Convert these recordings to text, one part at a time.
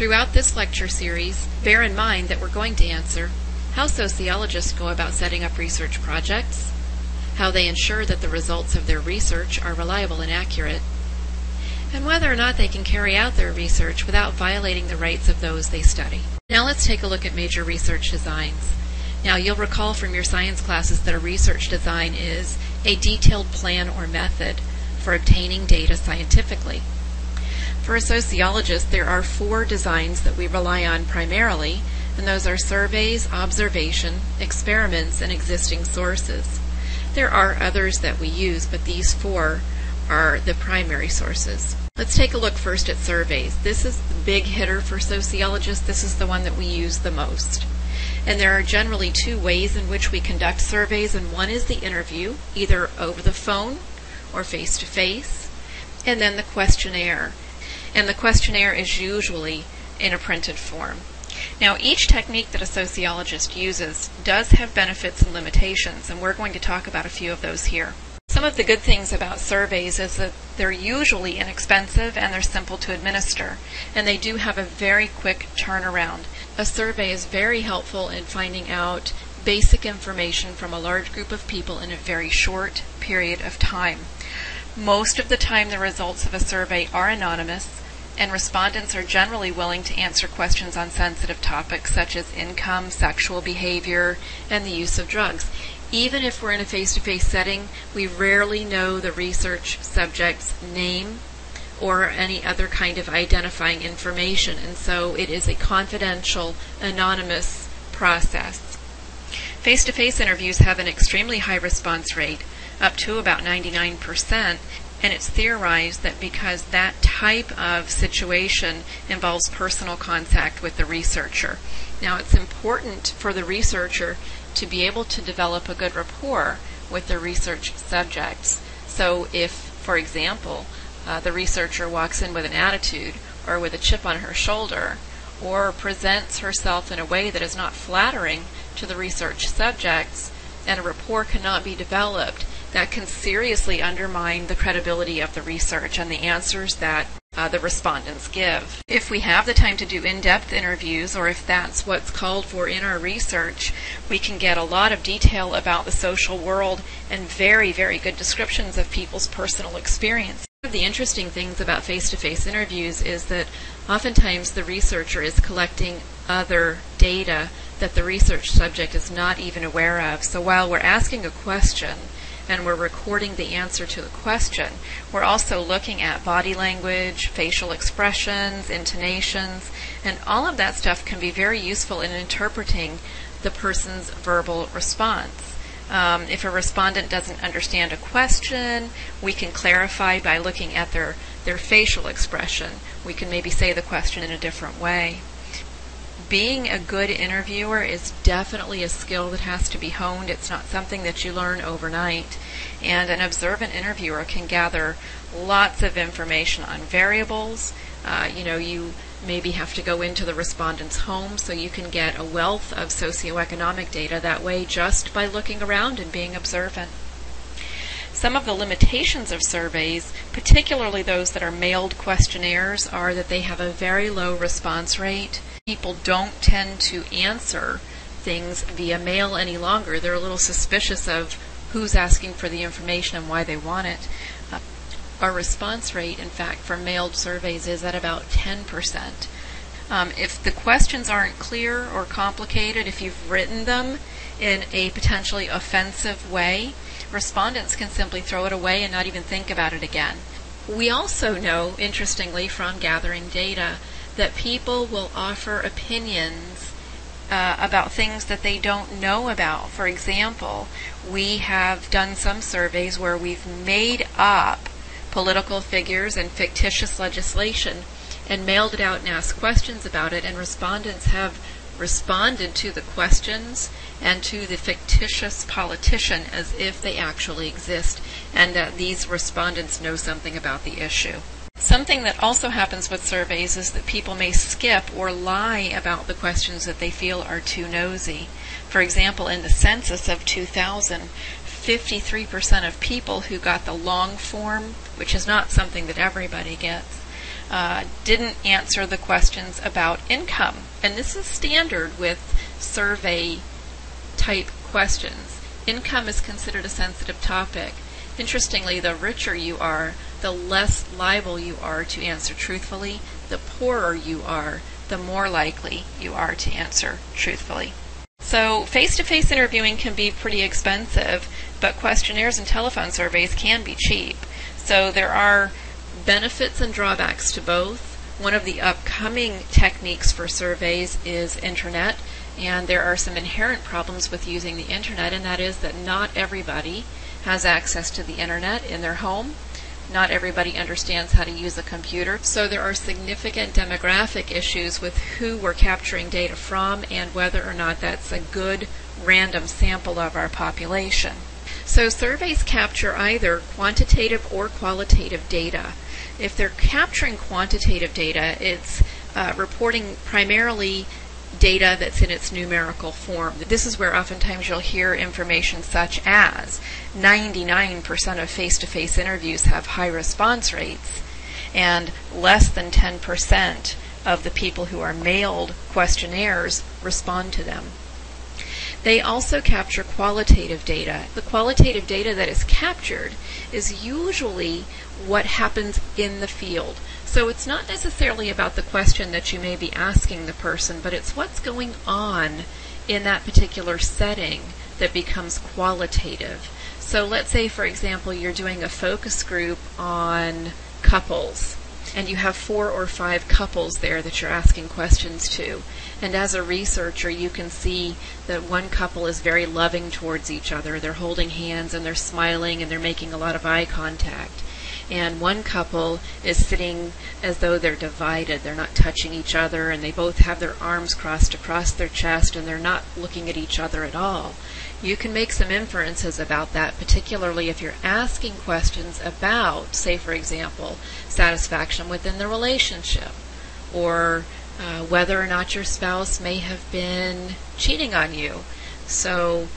Throughout this lecture series, bear in mind that we're going to answer how sociologists go about setting up research projects, how they ensure that the results of their research are reliable and accurate, and whether or not they can carry out their research without violating the rights of those they study. Now let's take a look at major research designs. Now you'll recall from your science classes that a research design is a detailed plan or method for obtaining data scientifically. For a sociologist, there are four designs that we rely on primarily, and those are surveys, observation, experiments, and existing sources. There are others that we use, but these four are the primary sources. Let's take a look first at surveys. This is the big hitter for sociologists. This is the one that we use the most. And there are generally two ways in which we conduct surveys, and one is the interview, either over the phone or face to face, and then the questionnaire. And the questionnaire is usually in a printed form. Now, each technique that a sociologist uses does have benefits and limitations, and we're going to talk about a few of those here. Some of the good things about surveys is that they're usually inexpensive and they're simple to administer, and they do have a very quick turnaround. A survey is very helpful in finding out basic information from a large group of people in a very short period of time. Most of the time, the results of a survey are anonymous, and respondents are generally willing to answer questions on sensitive topics such as income, sexual behavior, and the use of drugs. Even if we're in a face to face setting, we rarely know the research subject's name or any other kind of identifying information, and so it is a confidential, anonymous process. Face to face interviews have an extremely high response rate, up to about 99%, and it's theorized that because that type of situation involves personal contact with the researcher. Now, it's important for the researcher to be able to develop a good rapport with the research subjects. So, if, for example, uh, the researcher walks in with an attitude or with a chip on her shoulder, or presents herself in a way that is not flattering to the research subjects, and a rapport cannot be developed, that can seriously undermine the credibility of the research and the answers that uh, the respondents give. If we have the time to do in depth interviews, or if that's what's called for in our research, we can get a lot of detail about the social world and very, very good descriptions of people's personal experience. One of the interesting things about face to face interviews is that oftentimes the researcher is collecting other data that the research subject is not even aware of. So while we're asking a question, and we're recording the answer to the question. We're also looking at body language, facial expressions, intonations, and all of that stuff can be very useful in interpreting the person's verbal response. Um, if a respondent doesn't understand a question, we can clarify by looking at their, their facial expression. We can maybe say the question in a different way being a good interviewer is definitely a skill that has to be honed. It's not something that you learn overnight. And an observant interviewer can gather lots of information on variables. Uh, you know, you maybe have to go into the respondent's home so you can get a wealth of socioeconomic data that way just by looking around and being observant. Some of the limitations of surveys, particularly those that are mailed questionnaires, are that they have a very low response rate people don't tend to answer things via mail any longer. They're a little suspicious of who's asking for the information and why they want it. Uh, our response rate, in fact, for mailed surveys is at about 10%. Um, if the questions aren't clear or complicated, if you've written them in a potentially offensive way, respondents can simply throw it away and not even think about it again. We also know, interestingly, from gathering data, that people will offer opinions uh, about things that they don't know about. For example, we have done some surveys where we've made up political figures and fictitious legislation and mailed it out and asked questions about it, and respondents have responded to the questions and to the fictitious politician as if they actually exist, and that these respondents know something about the issue. Something that also happens with surveys is that people may skip or lie about the questions that they feel are too nosy. For example, in the census of 2000, 53% of people who got the long form, which is not something that everybody gets, uh, didn't answer the questions about income. And this is standard with survey type questions. Income is considered a sensitive topic. Interestingly, the richer you are, the less liable you are to answer truthfully. The poorer you are, the more likely you are to answer truthfully. So face-to-face interviewing can be pretty expensive, but questionnaires and telephone surveys can be cheap. So there are benefits and drawbacks to both. One of the upcoming techniques for surveys is internet, and there are some inherent problems with using the internet, and that is that not everybody has access to the internet in their home. Not everybody understands how to use a computer. So there are significant demographic issues with who we're capturing data from and whether or not that's a good random sample of our population. So surveys capture either quantitative or qualitative data. If they're capturing quantitative data, it's uh, reporting primarily data that's in its numerical form. This is where oftentimes you'll hear information such as 99% of face-to-face interviews have high response rates and less than 10% of the people who are mailed questionnaires respond to them. They also capture qualitative data. The qualitative data that is captured is usually what happens in the field. So it's not necessarily about the question that you may be asking the person, but it's what's going on in that particular setting that becomes qualitative. So let's say, for example, you're doing a focus group on couples and you have four or five couples there that you're asking questions to. And as a researcher, you can see that one couple is very loving towards each other. They're holding hands and they're smiling and they're making a lot of eye contact. And one couple is sitting as though they're divided. They're not touching each other and they both have their arms crossed across their chest and they're not looking at each other at all you can make some inferences about that, particularly if you're asking questions about, say, for example, satisfaction within the relationship, or uh, whether or not your spouse may have been cheating on you. So,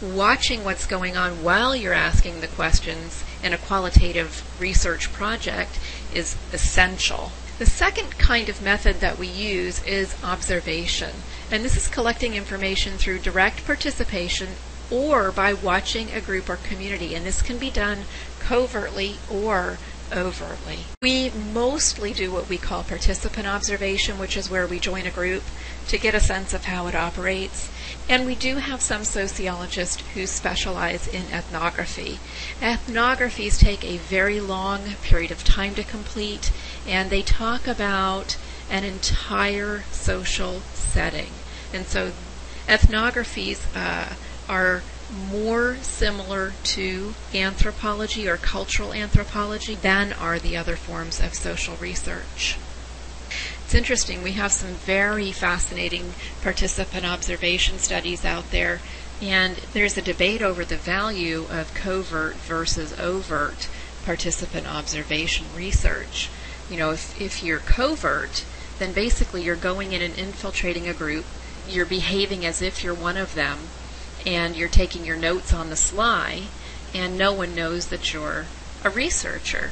watching what's going on while you're asking the questions in a qualitative research project is essential. The second kind of method that we use is observation. And this is collecting information through direct participation or by watching a group or community. And this can be done covertly or overtly. We mostly do what we call participant observation, which is where we join a group to get a sense of how it operates. And we do have some sociologists who specialize in ethnography. Ethnographies take a very long period of time to complete, and they talk about an entire social setting. And so ethnographies uh, are more similar to anthropology or cultural anthropology than are the other forms of social research. It's interesting, we have some very fascinating participant observation studies out there, and there's a debate over the value of covert versus overt participant observation research. You know, if, if you're covert, then basically you're going in and infiltrating a group, you're behaving as if you're one of them, and you're taking your notes on the sly, and no one knows that you're a researcher.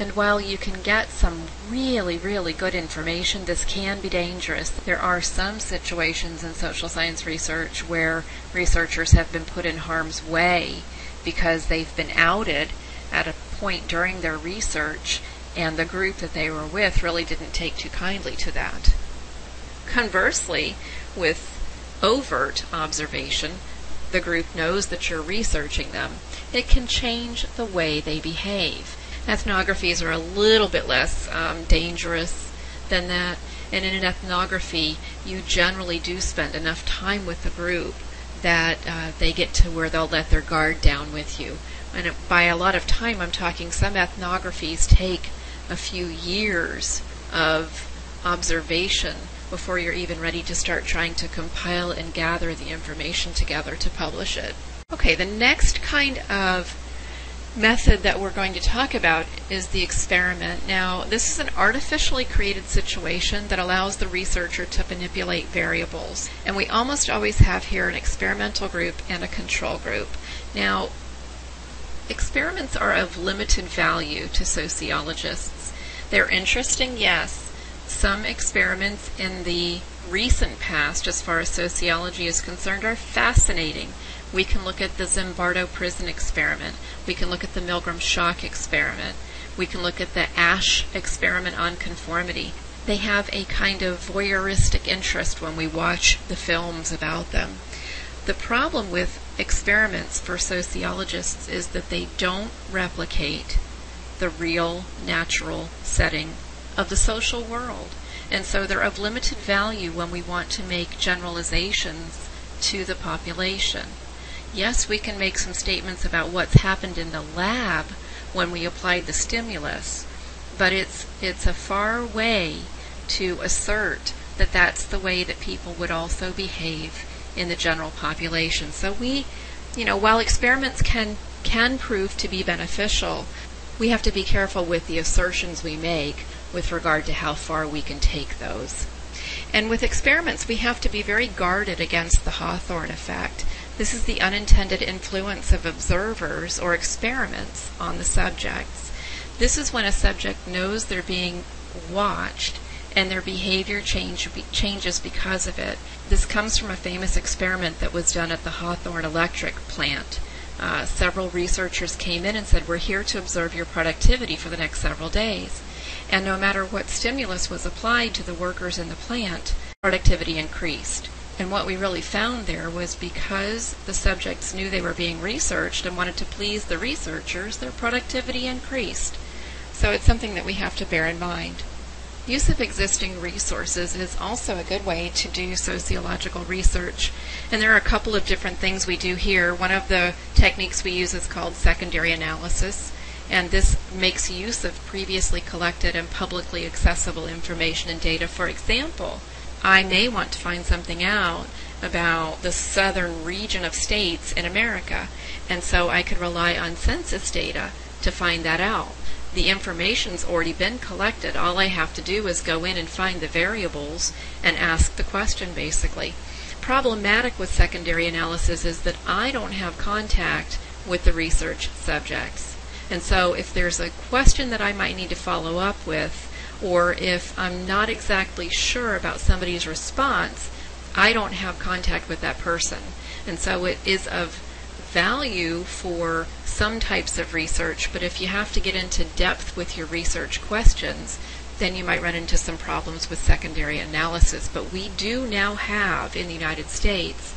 And while you can get some really, really good information, this can be dangerous. There are some situations in social science research where researchers have been put in harm's way because they've been outed at a point during their research and the group that they were with really didn't take too kindly to that. Conversely, with overt observation, the group knows that you're researching them, it can change the way they behave. Ethnographies are a little bit less um, dangerous than that, and in an ethnography, you generally do spend enough time with the group that uh, they get to where they'll let their guard down with you. And by a lot of time, I'm talking some ethnographies take a few years of observation before you're even ready to start trying to compile and gather the information together to publish it. Okay, the next kind of method that we're going to talk about is the experiment. Now, this is an artificially created situation that allows the researcher to manipulate variables. And we almost always have here an experimental group and a control group. Now, experiments are of limited value to sociologists They're interesting, yes. Some experiments in the recent past, as far as sociology is concerned, are fascinating. We can look at the Zimbardo prison experiment. We can look at the Milgram shock experiment. We can look at the Asch experiment on conformity. They have a kind of voyeuristic interest when we watch the films about them. The problem with experiments for sociologists is that they don't replicate the real natural setting of the social world. And so they're of limited value when we want to make generalizations to the population. Yes, we can make some statements about what's happened in the lab when we applied the stimulus, but it's it's a far way to assert that that's the way that people would also behave in the general population. So we, you know, while experiments can can prove to be beneficial, we have to be careful with the assertions we make with regard to how far we can take those. And with experiments, we have to be very guarded against the Hawthorne effect. This is the unintended influence of observers or experiments on the subjects. This is when a subject knows they're being watched and their behavior change, changes because of it. This comes from a famous experiment that was done at the Hawthorne Electric plant. Uh, several researchers came in and said, We're here to observe your productivity for the next several days. And no matter what stimulus was applied to the workers in the plant, productivity increased. And what we really found there was because the subjects knew they were being researched and wanted to please the researchers, their productivity increased. So it's something that we have to bear in mind. Use of existing resources is also a good way to do sociological research. And there are a couple of different things we do here. One of the techniques we use is called secondary analysis. And this makes use of previously collected and publicly accessible information and data. For example, I may want to find something out about the southern region of states in America. And so I could rely on census data to find that out the information's already been collected. All I have to do is go in and find the variables and ask the question basically. Problematic with secondary analysis is that I don't have contact with the research subjects. And so if there's a question that I might need to follow up with, or if I'm not exactly sure about somebody's response, I don't have contact with that person. And so it is of value for some types of research, but if you have to get into depth with your research questions, then you might run into some problems with secondary analysis. But we do now have in the United States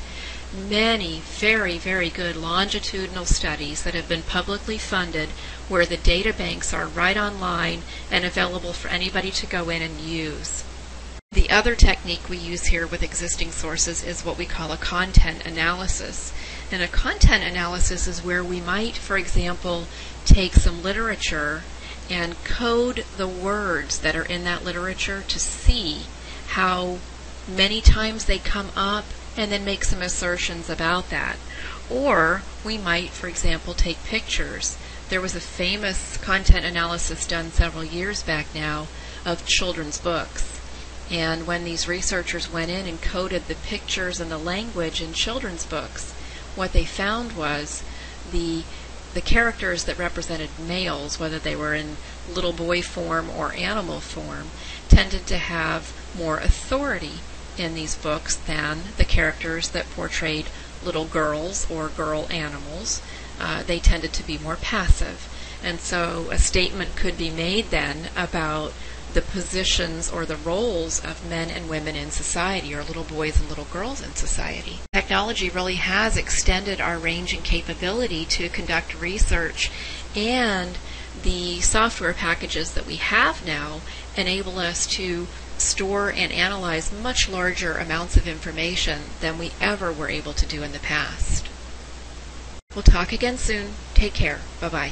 many very, very good longitudinal studies that have been publicly funded where the data banks are right online and available for anybody to go in and use. The other technique we use here with existing sources is what we call a content analysis. And a content analysis is where we might, for example, take some literature and code the words that are in that literature to see how many times they come up and then make some assertions about that. Or we might, for example, take pictures. There was a famous content analysis done several years back now of children's books. And when these researchers went in and coded the pictures and the language in children's books, what they found was the the characters that represented males, whether they were in little boy form or animal form, tended to have more authority in these books than the characters that portrayed little girls or girl animals. Uh, they tended to be more passive. And so a statement could be made then about the positions or the roles of men and women in society, or little boys and little girls in society. Technology really has extended our range and capability to conduct research, and the software packages that we have now enable us to store and analyze much larger amounts of information than we ever were able to do in the past. We'll talk again soon. Take care. Bye bye.